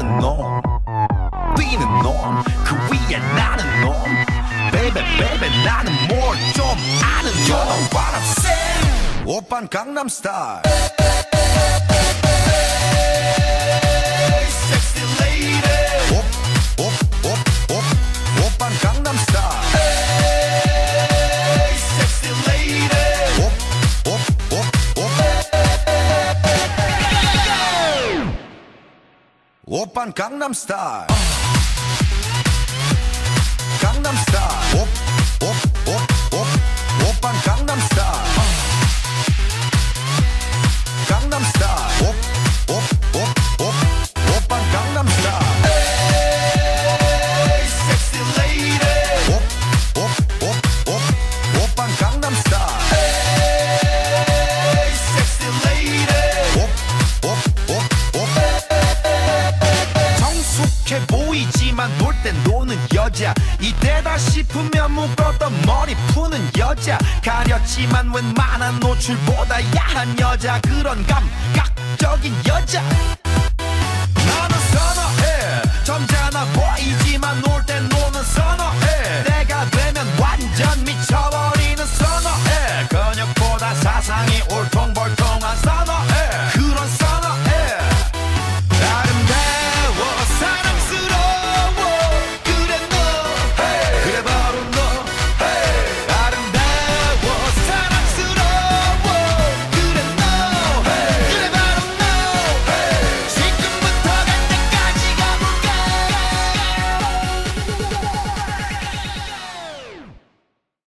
a norm. Being a norm, not a norm. Baby, baby, 나는 뭘좀 아는 You know what I'm saying? 오빤 강남스타일 오빤 강남 스타일 강남 스타일 옵, 옵. 싶으면 묶었던 머리 푸는 여자. 가렸지만 웬만한 노출보다 야한 여자. 그런 감각적인 여자.